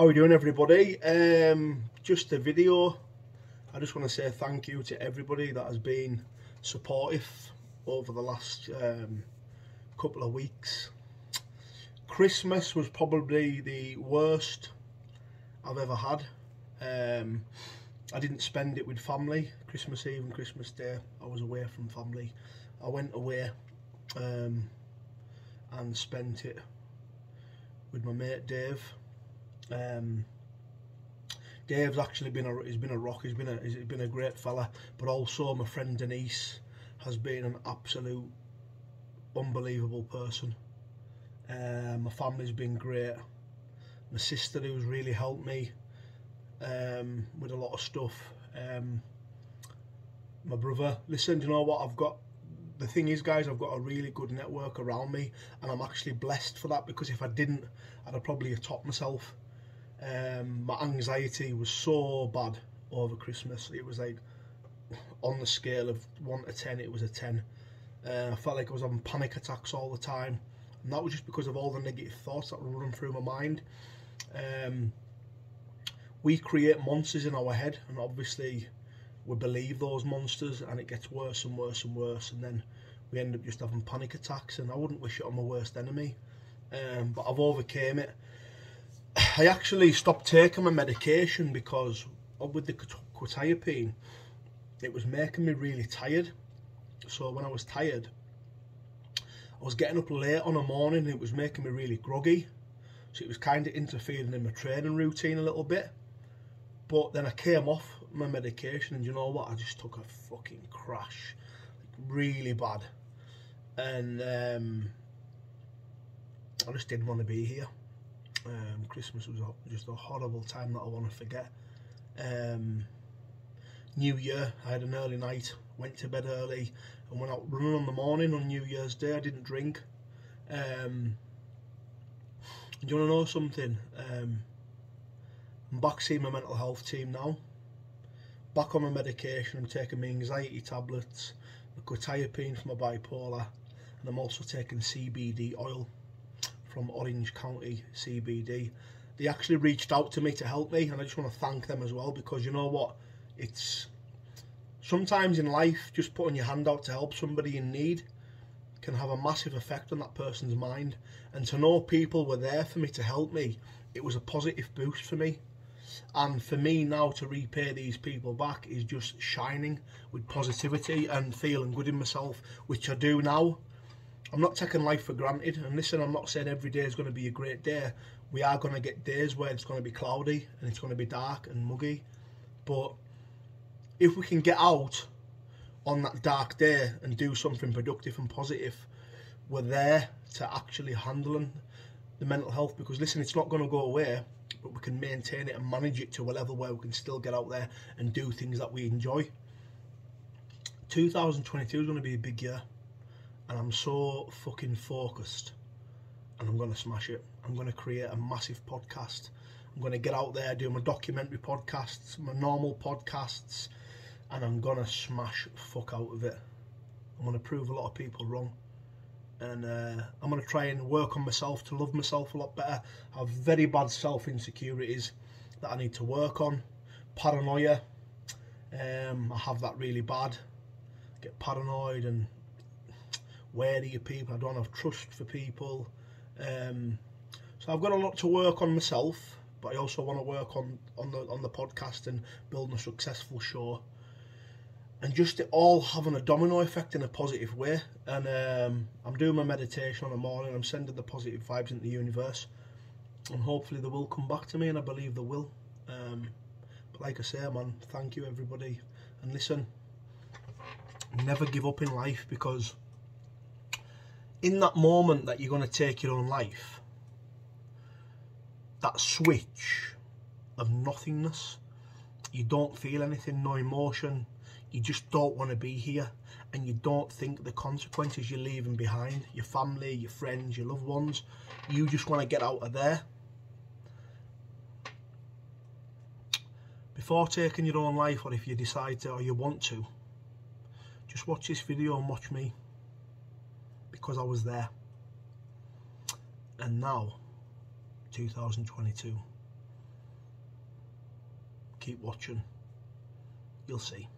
How are we doing everybody? Um, just a video. I just want to say thank you to everybody that has been supportive over the last um, couple of weeks. Christmas was probably the worst I've ever had. Um, I didn't spend it with family. Christmas Eve and Christmas Day, I was away from family. I went away um, and spent it with my mate Dave. Um, Dave's actually been a he's been a rock. He's been a he's been a great fella. But also my friend Denise has been an absolute unbelievable person. Uh, my family's been great. My sister who's really helped me um, with a lot of stuff. Um, my brother, listen, you know what? I've got the thing is, guys, I've got a really good network around me, and I'm actually blessed for that because if I didn't, I'd have probably have topped myself. Um, my anxiety was so bad over Christmas. It was like on the scale of one to ten, it was a ten. Uh, I felt like I was having panic attacks all the time, and that was just because of all the negative thoughts that were running through my mind. Um, we create monsters in our head, and obviously we believe those monsters and it gets worse and worse and worse and then we end up just having panic attacks and I wouldn't wish it on my worst enemy um, but I've overcame it I actually stopped taking my medication because with the quetiapine it was making me really tired. So when I was tired I was getting up late on a morning and it was making me really groggy. So it was kind of interfering in my training routine a little bit. But then I came off my medication and you know what? I just took a fucking crash. Like, really bad. And um, I just didn't want to be here um, Christmas was just a horrible time that I want to forget. Um, New Year I had an early night went to bed early and went out running on the morning on New Year's Day I didn't drink. Um, do you want to know something? Um, I'm back seeing my mental health team now. Back on my medication, I'm taking my anxiety tablets, the quetiapine for my bipolar, and I'm also taking CBD oil from Orange County CBD. They actually reached out to me to help me, and I just want to thank them as well because you know what? It's sometimes in life, just putting your hand out to help somebody in need can have a massive effect on that person's mind. And to know people were there for me to help me, it was a positive boost for me and for me now to repay these people back is just shining with positivity and feeling good in myself which I do now I'm not taking life for granted. And listen I'm not saying every day is going to be a great day. We are going to get days where it's going to be cloudy and it's going to be dark and muggy. But if we can get out on that dark day and do something productive and positive we're there to actually handling the mental health. Because listen it's not going to go away but we can maintain it and manage it to a level where we can still get out there and do things that we enjoy. 2022 is going to be a big year and I'm so fucking focused and I'm going to smash it. I'm going to create a massive podcast. I'm going to get out there, do my documentary podcasts, my normal podcasts, and I'm going to smash fuck out of it. I'm going to prove a lot of people wrong and uh, I'm going to try and work on myself to love myself a lot better. I have very bad self insecurities that I need to work on. Paranoia, um, I have that really bad. Get paranoid and wary of people. I don't have trust for people. Um, so I've got a lot to work on myself, but I also want to work on on the on the podcast and building a successful show and just it all having a domino effect in a positive way. And um, I'm doing my meditation on the morning. I'm sending the positive vibes into the universe, and hopefully they will come back to me. And I believe they will. Um, but like I say, man, thank you everybody. And listen, never give up in life because in that moment that you're going to take your own life, that switch of nothingness, you don't feel anything, no emotion you just don't want to be here and you don't think the consequences you're leaving behind, your family, your friends, your loved ones, you just want to get out of there. Before taking your own life or if you decide to or you want to, just watch this video and watch me because I was there. And now, 2022. Keep watching. You'll see.